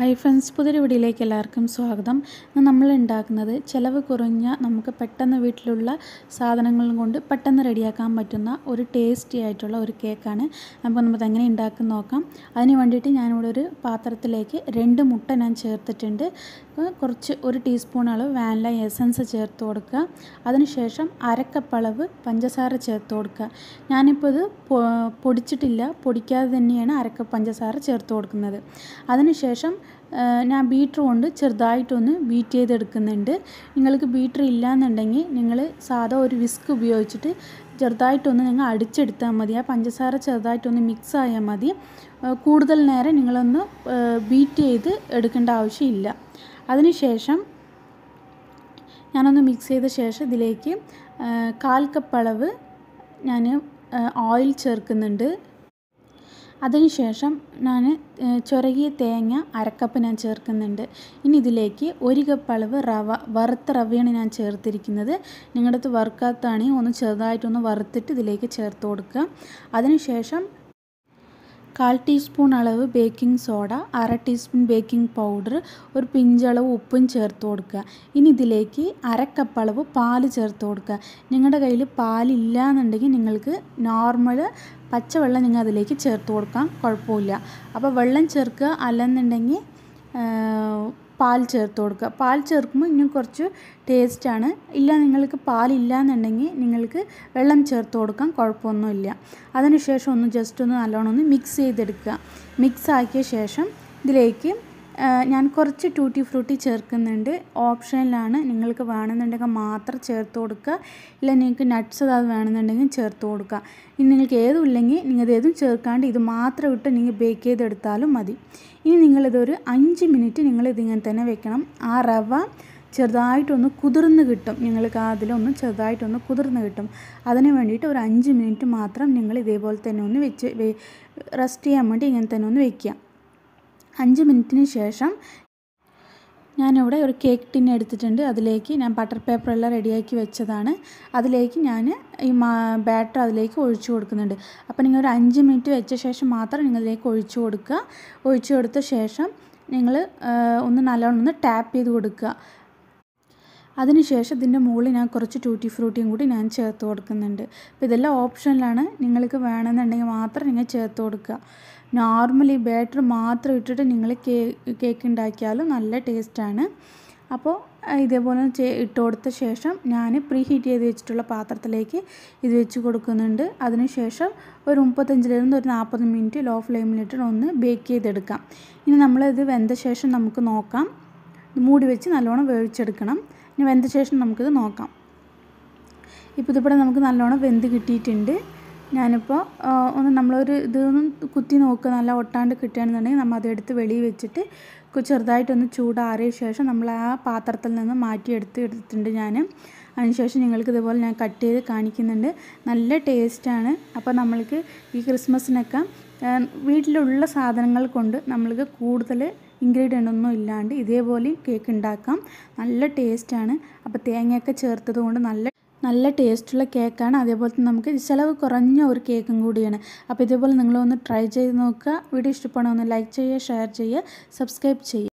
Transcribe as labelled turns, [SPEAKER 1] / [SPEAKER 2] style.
[SPEAKER 1] Hi friends പുതിയൊരു വീഡിയോയിലേക്ക് എല്ലാവർക്കും സ്വാഗതം. നമ്മൾ ഉണ്ടാക്കുന്നത് ചിലവ് കുറഞ്ഞ നമുക്ക് പെട്ടെന്ന് വീട്ടിലുള്ള സാധനങ്ങളും കൊണ്ട് പെട്ടെന്ന് റെഡിയാക്കാൻ പറ്റുന്ന ഒരു ടേസ്റ്റി ആയിട്ടുള്ള ഒരു കേക്കാണ് അപ്പോൾ നമുക്ക് എങ്ങനെ ഉണ്ടാക്കി നോക്കാം. അതിന് വേണ്ടിയിട്ട് ഞാനിവിടെ ഒരു പാത്രത്തിലേക്ക് രണ്ട് മുട്ട ഞാൻ ചേർത്തിട്ടുണ്ട്. കുറച്ച് ഒരു ടീസ്പൂൺ അളവ് വാനില എസൻസ് ചേർത്ത് കൊടുക്കുക. അതിനുശേഷം അരക്കപ്പളവ് പഞ്ചസാര ചേർത്ത് കൊടുക്കുക. ഞാനിപ്പോൾ ഇത് പൊടിച്ചിട്ടില്ല. പൊടിക്കാതെ തന്നെയാണ് അരക്ക പഞ്ചസാര ചേർത്ത് കൊടുക്കുന്നത്. അതിനുശേഷം ഞാൻ ബീറ്റർ കൊണ്ട് ചെറുതായിട്ടൊന്ന് ബീറ്റ് ചെയ്തെടുക്കുന്നുണ്ട്. നിങ്ങൾക്ക് ബീറ്റർ ഇല്ലയെന്നുണ്ടെങ്കിൽ നിങ്ങൾ സാധാ ഒരു വിസ്ക് ഉപയോഗിച്ചിട്ട് ചെറുതായിട്ടൊന്ന് നിങ്ങൾ അടിച്ചെടുത്താൽ മതി. ആ പഞ്ചസാര ചെറുതായിട്ടൊന്ന് മിക്സ് ആയാൽ മതി. കൂടുതൽ നേരം നിങ്ങളൊന്ന് ബീറ്റ് ചെയ്ത് എടുക്കേണ്ട ആവശ്യമില്ല. അതിനുശേഷം ഞാനൊന്ന് മിക്സ് ചെയ്ത ശേഷം ഇതിലേക്ക് കാൽ കപ്പ് അളവ് ഞാൻ ഓയിൽ ചേർക്കുന്നുണ്ട്. അതിനുശേഷം ഞാൻ ചുരകിയ തേങ്ങ അരക്കപ്പ് ഞാൻ ചേർക്കുന്നുണ്ട്. ഇനി ഇതിലേക്ക് ഒരു കപ്പ് അളവ് റവ വറുത്ത റവയാണ് ഞാൻ ചേർത്തിരിക്കുന്നത്. നിങ്ങളുടെ അടുത്ത് വറുക്കാത്തതാണെങ്കിൽ ഒന്ന് ചെറുതായിട്ടൊന്ന് വറുത്തിട്ട് ഇതിലേക്ക് ചേർത്ത് കൊടുക്കുക. അതിനുശേഷം കാൽ ടീസ്പൂൺ അളവ് ബേക്കിംഗ് സോഡ അര ടീസ്പൂൺ ബേക്കിംഗ് പൗഡർ ഒരു പിഞ്ചളവ് ഉപ്പും ചേർത്ത് കൊടുക്കുക. ഇനി ഇതിലേക്ക് അര കപ്പ് അളവ് പാൽ ചേർത്ത് കൊടുക്കുക. നിങ്ങളുടെ കയ്യിൽ പാലില്ല എന്നുണ്ടെങ്കിൽ നിങ്ങൾക്ക് നോർമൽ പച്ചവെള്ളം നിങ്ങൾ അതിലേക്ക് ചേർത്ത് കൊടുക്കാം. കുഴപ്പമില്ല. അപ്പോൾ വെള്ളം ചേർക്കുക അല്ലെന്നുണ്ടെങ്കിൽ പാൽ ചേർത്ത് കൊടുക്കുക. പാൽ ചേർക്കുമ്പോൾ ഇനിയും കുറച്ച് ടേസ്റ്റാണ് ഇല്ല നിങ്ങൾക്ക് പാലില്ല എന്നുണ്ടെങ്കിൽ നിങ്ങൾക്ക് വെള്ളം ചേർത്ത് കൊടുക്കാം കുഴപ്പമൊന്നുമില്ല. അതിനുശേഷം ഒന്ന് ജസ്റ്റ് ഒന്ന് നല്ലോണം ഒന്ന് മിക്സ് ചെയ്തെടുക്കുക. മിക്സ് ആക്കിയ ശേഷം ഇതിലേക്ക് ഞാൻ കുറച്ച് ടൂട്ടി ഫ്രൂട്ടി ചേർക്കുന്നുണ്ട്. ഓപ്ഷനിലാണ് നിങ്ങൾക്ക് വേണമെന്നുണ്ടെങ്കിൽ മാത്രം ചേർത്ത് കൊടുക്കുക. ഇല്ല നിങ്ങൾക്ക് നട്ട്സ് അത് വേണമെന്നുണ്ടെങ്കിൽ ചേർത്ത് കൊടുക്കുക. ഇനി നിങ്ങൾക്ക് ഏതും ഇല്ലെങ്കിൽ നിങ്ങൾ ഏതും ചേർക്കാണ്ട് ഇത് മാത്രം ഇട്ട് നിങ്ങൾ ബേക്ക് ചെയ്തെടുത്താലും മതി. ഇനി നിങ്ങളിതൊരു അഞ്ച് മിനിറ്റ് നിങ്ങൾ ഇതിങ്ങനെ തന്നെ വെക്കണം. ആ റവ ചെറുതായിട്ടൊന്ന് കുതിർന്ന് കിട്ടും. നിങ്ങൾക്ക് അതിലൊന്ന് ചെറുതായിട്ടൊന്ന് കുതിർന്ന് കിട്ടും. അതിന് വേണ്ടിയിട്ട് ഒരു അഞ്ച് മിനിറ്റ് മാത്രം നിങ്ങൾ ഇതേപോലെ തന്നെ ഒന്ന് വെച്ച് റെസ്റ്റ് ചെയ്യാൻ വേണ്ടി ഇങ്ങനെ തന്നെ ഒന്ന് വെക്കുക. അഞ്ച് മിനിറ്റിന് ശേഷം ഞാനിവിടെ ഒരു കേക്ക് ടിൻ എടുത്തിട്ടുണ്ട്. അതിലേക്ക് ഞാൻ ബട്ടർ പേപ്പറെല്ലാം റെഡിയാക്കി വെച്ചതാണ്. അതിലേക്ക് ഞാൻ ഈ ബാറ്റർ അതിലേക്ക് ഒഴിച്ചു കൊടുക്കുന്നുണ്ട്. അപ്പോൾ നിങ്ങൾ ഒരു അഞ്ച് മിനിറ്റ് വെച്ച ശേഷം മാത്രം നിങ്ങൾ ഇതിലേക്ക് ഒഴിച്ചു കൊടുക്കുക. ഒഴിച്ചു കൊടുത്ത ശേഷം നിങ്ങൾ ഒന്ന് നല്ലോണം ഒന്ന് ടാപ്പ് ചെയ്ത് കൊടുക്കുക. അതിനുശേഷം ഇതിന്റെ മുകളിൽ ഞാൻ കുറച്ച് ടൂട്ടി ഫ്രൂട്ടിയും കൂടി ഞാൻ ചേർത്ത് കൊടുക്കുന്നുണ്ട്. അപ്പോൾ ഇതെല്ലാം ഓപ്ഷനിലാണ്. നിങ്ങൾക്ക് വേണമെന്നുണ്ടെങ്കിൽ മാത്രം നിങ്ങൾ ചേർത്ത് കൊടുക്കുക. നോർമലി ബാറ്റർ മാത്രം ഇട്ടിട്ട് നിങ്ങൾ കേക്ക് കേക്ക് ഉണ്ടാക്കിയാലും നല്ല ടേസ്റ്റാണ് അപ്പോൾ ഇതേപോലെ ചേ ഇട്ട് കൊടുത്ത ശേഷം ഞാൻ പ്രീ ഹീറ്റ് ചെയ്ത് വെച്ചിട്ടുള്ള പാത്രത്തിലേക്ക് ഇത് വെച്ച് കൊടുക്കുന്നുണ്ട്. അതിനുശേഷം ഒരു മുപ്പത്തഞ്ചിലിരുന്ന് ഒരു നാൽപ്പത് മിനിറ്റ് ലോ ഫ്ലെയിമിലിട്ട് ഒന്ന് ബേക്ക് ചെയ്തെടുക്കാം. ഇനി നമ്മളിത് വെന്ത ശേഷം നമുക്ക് നോക്കാം. മൂടി വെച്ച് നല്ലോണം വേവിച്ചെടുക്കണം. ഇനി വെന്ത ശേഷം നമുക്കിത് നോക്കാം. ഇപ്പോൾ ഇതിവിടെ നമുക്ക് നല്ലോണം വെന്ത് കിട്ടിയിട്ടുണ്ട്. ഞാനിപ്പോൾ ഒന്ന് നമ്മളൊരു ഇതൊന്നും കുത്തി നോക്കുക നല്ല ഒട്ടാണ്ട് കിട്ടുകയാണെന്നുണ്ടെങ്കിൽ നമ്മൾ അതെടുത്ത് വെളിയിൽ വെച്ചിട്ട് ചെറുതായിട്ടൊന്ന് ചൂടാറിയ ശേഷം നമ്മൾ ആ പാത്രത്തിൽ നിന്ന് മാറ്റിയെടുത്ത് എടുത്തിട്ടുണ്ട് ഞാൻ അതിനുശേഷം നിങ്ങൾക്ക് ഇതുപോലെ ഞാൻ കട്ട് ചെയ്ത് കാണിക്കുന്നുണ്ട്. നല്ല ടേസ്റ്റാണ്. അപ്പോൾ നമ്മൾക്ക് ഈ ക്രിസ്മസിനൊക്കെ വീട്ടിലുള്ള സാധനങ്ങൾ കൊണ്ട് നമ്മൾക്ക് കൂടുതൽ ഇൻഗ്രീഡിയന്റ് ഒന്നും ഇല്ലാണ്ട് ഇതേപോലെ കേക്ക് ഉണ്ടാക്കാം നല്ല ടേസ്റ്റാണ്. അപ്പോൾ തേങ്ങയൊക്കെ ചേർത്തത് കൊണ്ട് നല്ല നല്ല ടേസ്റ്റുള്ള കേക്കാണ്. അതേപോലെ തന്നെ നമുക്ക് ചിലവ് കുറഞ്ഞ ഒരു കേക്കും കൂടിയാണ്. അപ്പോൾ ഇതേപോലെ നിങ്ങളൊന്ന് ട്രൈ ചെയ്ത് നോക്കുക. വീഡിയോ ഇഷ്ടപ്പെടണമെന്ന് ലൈക്ക് ചെയ്യുക ഷെയർ ചെയ്യുക സബ്സ്ക്രൈബ് ചെയ്യുക.